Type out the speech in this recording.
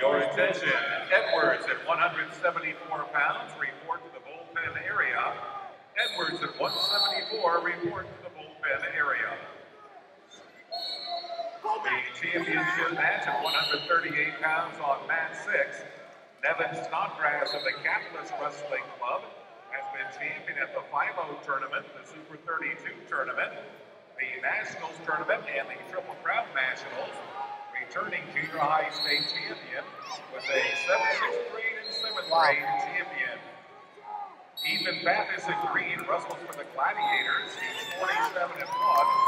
Your attention, Edwards at 174 pounds, report to the bullpen area. Edwards at 174, report to the bullpen area. The championship match at 138 pounds on mat 6. Nevan Snodgrass of the Capitalist Wrestling Club has been champion at the 5-0 tournament, the Super 32 tournament, the Nationals tournament, and the Triple Crown Nationals returning junior high state champion with a 7th, 6th grade and 7th grade champion. Ethan Pappas in green wrestles for the Gladiators. He's 27 and 1,